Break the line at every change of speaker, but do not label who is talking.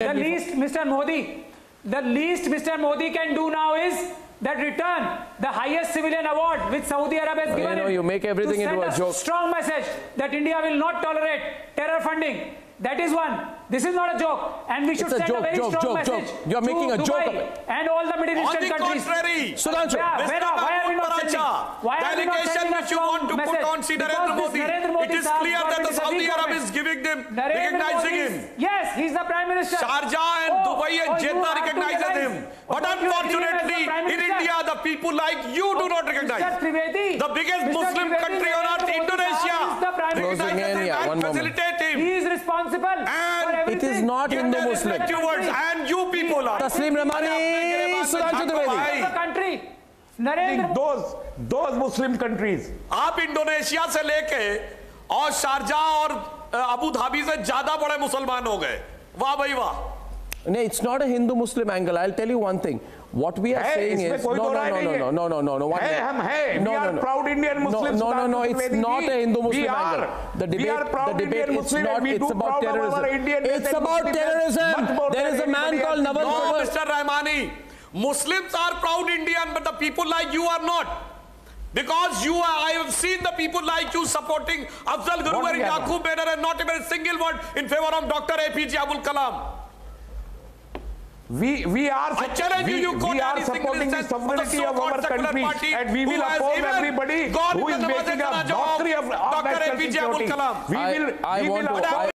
The least Mr. Modi, the least Mr. Modi can do now is that return the highest civilian award which Saudi Arabia has given
you know,
him
you make everything into
send
a joke.
strong message that India will not tolerate terror funding. That is one. This is not a joke, and we should
a
send
joke,
a very
joke,
strong
joke,
message
joke. You're making a joke of it.
and all the Middle
On
Eastern
the
countries.
contrary,
Sudhanshu,
Yeah,
Mr.
where are- why are we not
Mahmood
sending?
Paracha,
Why
the
are we not
allegation
sending
which you want to put on Sri Narendra Modi,
Narendra Modi
it is clear that the Saudi
weak
Arab
government.
is giving them,
Narendra
recognizing
Modi
him.
Yes, he's the prime minister.
Sharjah and
Oh,
Dubai and
oh,
Jeddah recognizes
realize
him. But
the
unfortunately, in
minister.
India, the people like you do not
Mr.
recognize.
Trivedi,
The biggest
Mr.
Muslim
Trivedi,
country on earth, Indonesia,
Closing in, yeah, one moment.
facilitate him.
He is responsible
And
for
it
is not Hindu Muslim.
and you people are.
Taslim Ramani, Sudhanshu Trivedi.
country. Narendra
those those Muslim countries.
आप Indonesia से लेके और Sharjah और Abu Dhabi से ज़्यादा बड़े मुसलमान हो गए वाह भाई वाह
No, it's not a Hindu-Muslim angle. I'll tell you one thing. What we are
है,
saying
इसमें
is
कोई
no,
दो
no,
राय
no,
नहीं
no,
है।
no, no, no, no, no. One
है,
minute.
हम हैं।
No,
We
no,
are
no.
proud Indian
No,
Muslims,
No, no, no.
Dr.
It's
Trivedi
not
ji.
a Hindu-Muslim
We are.
angle. The
We
debate,
are proud
the debate,
Indian
it's
Muslim
not.
and we
It's
do
about
proud of our
terrorism.
Indianness
It's
and
about
Muslimness
terrorism.
much more
There
than
is a man
anybody
called
else.
Naval
No,
Kowal.
Mr. Rahmani, Muslims are proud Indian, but the people like you are not. Because you are, I have seen the people like you supporting Afzal Guru
What
and Yaqub Banner and not even a single word in favor of Dr. APJ Abul Kalam.
We we are
I challenge
we,
you, you quote
we are supporting the
instance of the
sovereignty of our country
party
and we will oppose everybody who is making a mockery of, of
Dr. APJ Abul. Kalam.
We will
I
we
want
will
to- I-